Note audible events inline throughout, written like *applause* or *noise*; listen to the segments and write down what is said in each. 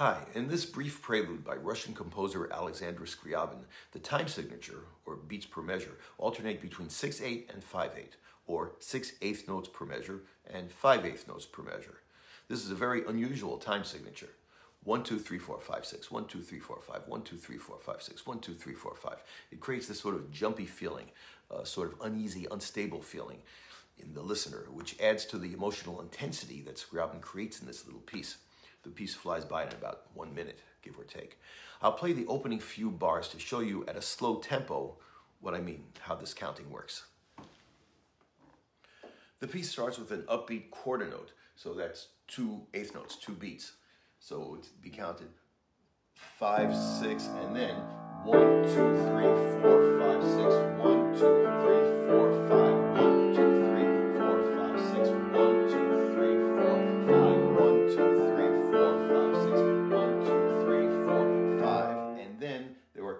Hi, in this brief prelude by Russian composer Alexander Scriabin, the time signature, or beats per measure, alternate between 6-8 and 5-8, or 6 eighth notes per measure and 5 eighth notes per measure. This is a very unusual time signature. 1, 2, 3, 4, 5, 6, 1, 2, 3, 4, 5, 1, 2, 3, 4, 5, 6, 1, 2, 3, 4, 5. It creates this sort of jumpy feeling, uh, sort of uneasy, unstable feeling in the listener, which adds to the emotional intensity that Scriabin creates in this little piece. The piece flies by in about one minute, give or take. I'll play the opening few bars to show you at a slow tempo what I mean, how this counting works. The piece starts with an upbeat quarter note, so that's two eighth notes, two beats. So it would be counted five, six, and then one, two, three, four, five, six,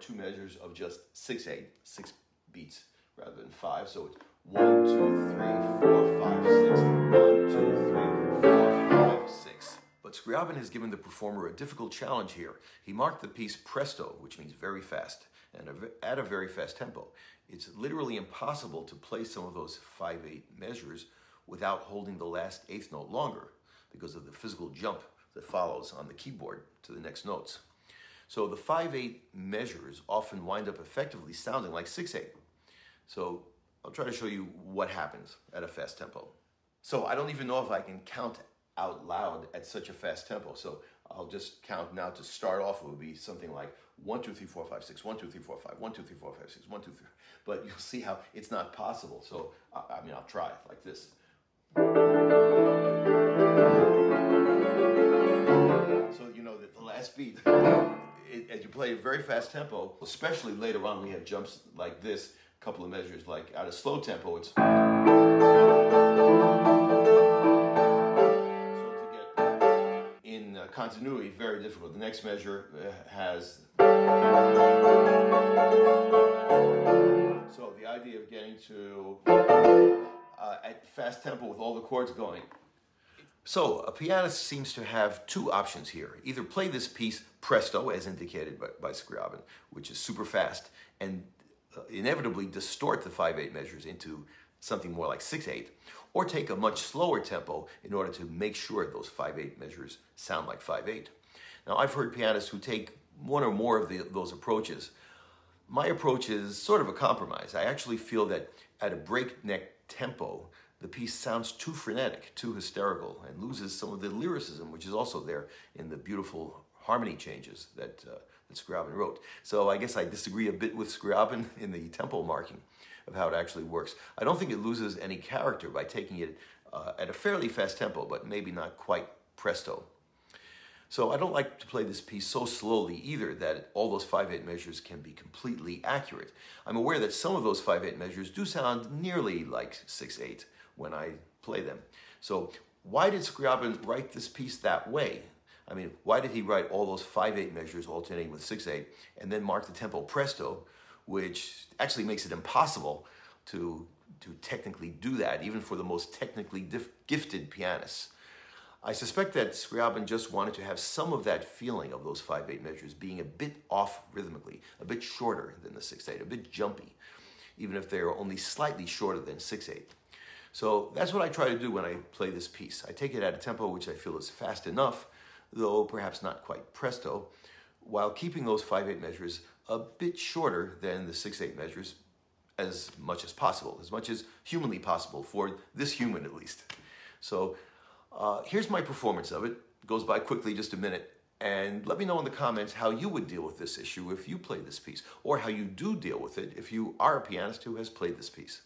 two measures of just six, eight, six beats rather than five. So it's one, two, three, four, five, six, one, two, three, four, five, six. But Scriabin has given the performer a difficult challenge here. He marked the piece presto, which means very fast, and at a very fast tempo. It's literally impossible to play some of those 5-8 measures without holding the last eighth note longer because of the physical jump that follows on the keyboard to the next notes. So the 5-8 measures often wind up effectively sounding like 6-8. So I'll try to show you what happens at a fast tempo. So I don't even know if I can count out loud at such a fast tempo. So I'll just count now to start off. It would be something like 1, 2, 3, 4, 5, 6, 1, 2, 3, 4, 5, 1, 2, 3, 4, 5, 6, 1, 2, 3. But you'll see how it's not possible. So, I mean, I'll try like this. So, you know, that the last beat, *laughs* it, as you play very fast tempo, especially later on, we have jumps like this, a couple of measures, like at a slow tempo, it's. So to get in uh, continuity very difficult. The next measure uh, has. So the idea of getting to uh, at fast tempo with all the chords going. So a pianist seems to have two options here. Either play this piece presto, as indicated by, by Scriabin, which is super fast, and uh, inevitably distort the 5-8 measures into something more like 6-8, or take a much slower tempo in order to make sure those 5-8 measures sound like 5-8. Now, I've heard pianists who take one or more of the, those approaches. My approach is sort of a compromise. I actually feel that at a breakneck tempo, the piece sounds too frenetic, too hysterical, and loses some of the lyricism, which is also there in the beautiful harmony changes that, uh, that Scriabin wrote. So I guess I disagree a bit with Scriabin *laughs* in the tempo marking of how it actually works. I don't think it loses any character by taking it uh, at a fairly fast tempo, but maybe not quite presto. So I don't like to play this piece so slowly either that all those 5-8 measures can be completely accurate. I'm aware that some of those 5-8 measures do sound nearly like 6-8 when I play them. So why did Scriabin write this piece that way? I mean, why did he write all those 5-8 measures alternating with 6-8 and then mark the tempo presto which actually makes it impossible to, to technically do that, even for the most technically gifted pianists. I suspect that Scriabin just wanted to have some of that feeling of those 5-8 measures being a bit off rhythmically, a bit shorter than the 6-8, a bit jumpy, even if they are only slightly shorter than 6-8. So that's what I try to do when I play this piece. I take it at a tempo which I feel is fast enough, though perhaps not quite presto, while keeping those 5-8 measures a bit shorter than the 6-8 measures as much as possible, as much as humanly possible for this human at least. So uh, here's my performance of it. it. Goes by quickly, just a minute. And let me know in the comments how you would deal with this issue if you play this piece, or how you do deal with it if you are a pianist who has played this piece.